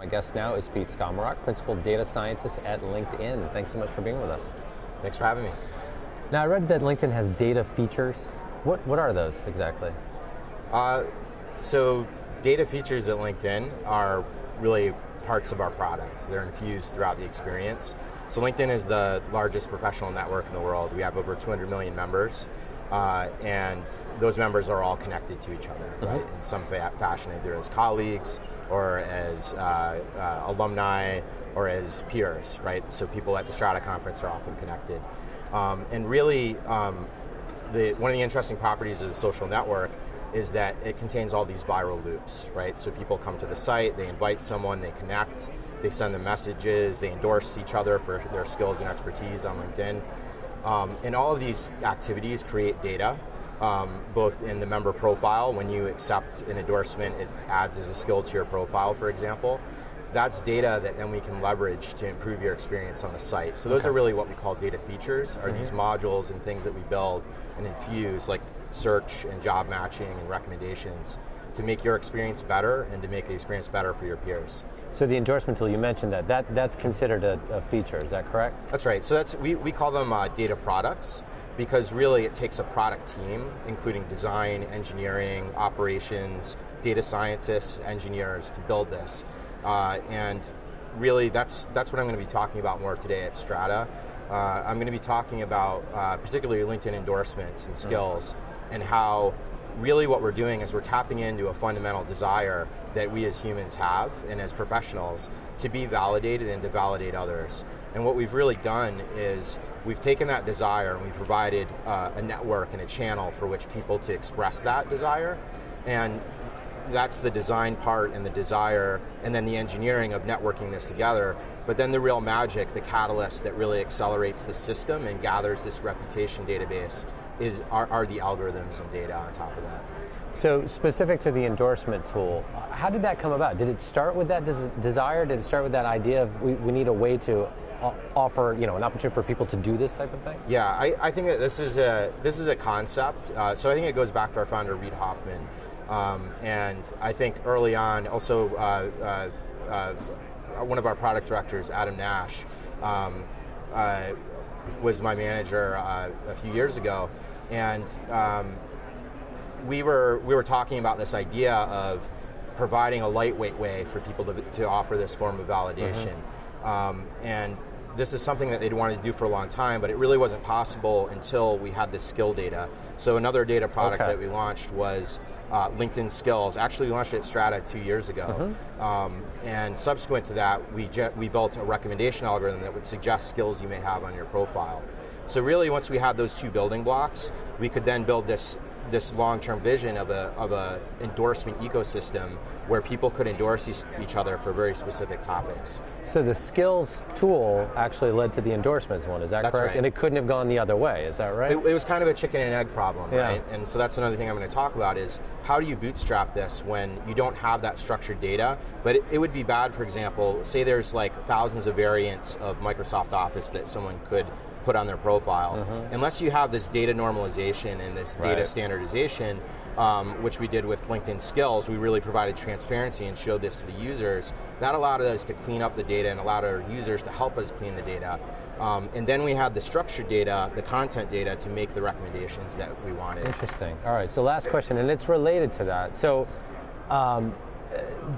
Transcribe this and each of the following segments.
My guest now is Pete Skomoroch, Principal Data Scientist at LinkedIn. Thanks so much for being with us. Thanks for having me. Now, I read that LinkedIn has data features. What, what are those exactly? Uh, so, data features at LinkedIn are really parts of our product. They're infused throughout the experience. So, LinkedIn is the largest professional network in the world. We have over 200 million members. Uh, and those members are all connected to each other, mm-hmm. right? In some fa- fashion, either as colleagues or as uh, uh, alumni or as peers, right? So people at the Strata conference are often connected. Um, and really, um, the, one of the interesting properties of the social network is that it contains all these viral loops, right? So people come to the site, they invite someone, they connect, they send them messages, they endorse each other for their skills and expertise on LinkedIn. Um, and all of these activities create data, um, both in the member profile. When you accept an endorsement, it adds as a skill to your profile, for example. That's data that then we can leverage to improve your experience on the site. So those okay. are really what we call data features, are mm-hmm. these modules and things that we build and infuse, like search and job matching and recommendations to make your experience better and to make the experience better for your peers. So the endorsement tool, you mentioned that, that that's considered a, a feature, is that correct? That's right. So that's we, we call them uh, data products because really it takes a product team, including design, engineering, operations, data scientists, engineers to build this. Uh, and really that's, that's what I'm going to be talking about more today at Strata. Uh, I'm going to be talking about uh, particularly LinkedIn endorsements and mm. skills mm. And how really what we're doing is we're tapping into a fundamental desire that we as humans have and as professionals to be validated and to validate others. And what we've really done is we've taken that desire and we've provided uh, a network and a channel for which people to express that desire. And that's the design part and the desire, and then the engineering of networking this together. But then the real magic, the catalyst that really accelerates the system and gathers this reputation database is are, are the algorithms and data on top of that. So specific to the endorsement tool, how did that come about? Did it start with that des- desire? Did it start with that idea of we, we need a way to offer you know an opportunity for people to do this type of thing? Yeah, I, I think that this is a this is a concept. Uh, so I think it goes back to our founder Reid Hoffman, um, and I think early on also uh, uh, uh one of our product directors, Adam Nash, um, uh, was my manager uh, a few years ago, and um, we were we were talking about this idea of providing a lightweight way for people to, to offer this form of validation, mm-hmm. um, and this is something that they'd wanted to do for a long time, but it really wasn't possible until we had this skill data. So another data product okay. that we launched was uh, LinkedIn Skills. Actually, we launched it at Strata two years ago, mm-hmm. um, and subsequent to that, we je- we built a recommendation algorithm that would suggest skills you may have on your profile. So really, once we had those two building blocks, we could then build this this long-term vision of a of a endorsement ecosystem where people could endorse each other for very specific topics. So the skills tool actually led to the endorsements one, is that that's correct? Right. And it couldn't have gone the other way, is that right? It, it was kind of a chicken and egg problem, yeah. right? And so that's another thing I'm going to talk about is how do you bootstrap this when you don't have that structured data? But it, it would be bad, for example, say there's like thousands of variants of Microsoft Office that someone could put on their profile. Mm-hmm. Unless you have this data normalization and this data right. standardization, um, which we did with LinkedIn Skills, we really provided transparency and showed this to the users. That allowed us to clean up the data and allowed our users to help us clean the data. Um, and then we had the structured data, the content data, to make the recommendations that we wanted. Interesting. All right, so last question, and it's related to that. So, um,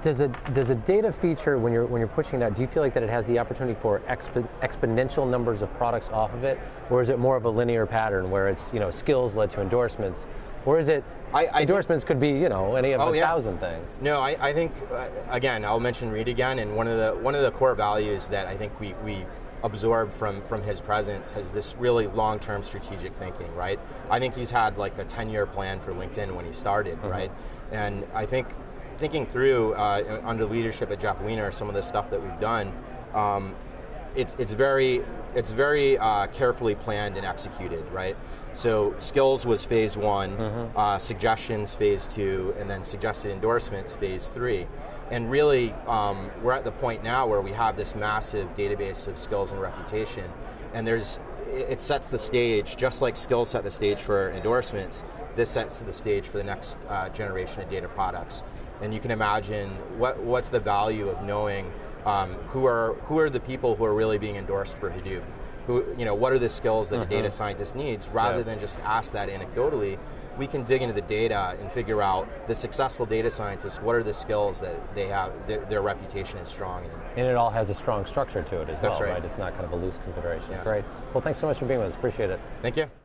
does a does a data feature when you're when you're pushing that? Do you feel like that it has the opportunity for expo- exponential numbers of products off of it, or is it more of a linear pattern where it's you know skills led to endorsements, or is it I, I endorsements could be you know any of oh, a yeah. thousand things? No, I, I think uh, again I'll mention Reid again, and one of the one of the core values that I think we we absorbed from from his presence has this really long-term strategic thinking right i think he's had like a 10-year plan for linkedin when he started mm-hmm. right and i think thinking through uh, under leadership of Jeff Weiner, some of the stuff that we've done, um, it's it's very it's very uh, carefully planned and executed, right? So skills was phase one, mm-hmm. uh, suggestions phase two, and then suggested endorsements phase three. And really, um, we're at the point now where we have this massive database of skills and reputation, and there's it sets the stage, just like skills set the stage for endorsements. This sets the stage for the next uh, generation of data products. And you can imagine what what's the value of knowing um, who are who are the people who are really being endorsed for Hadoop. Who, you know, what are the skills that a data scientist needs, rather Yeah. than just ask that anecdotally. We can dig into the data and figure out the successful data scientists. What are the skills that they have? Their, their reputation is strong in. And it all has a strong structure to it as That's well, right. It's not kind of a loose configuration. Yeah. Great. Well, thanks so much for being with us. Appreciate it. Thank you.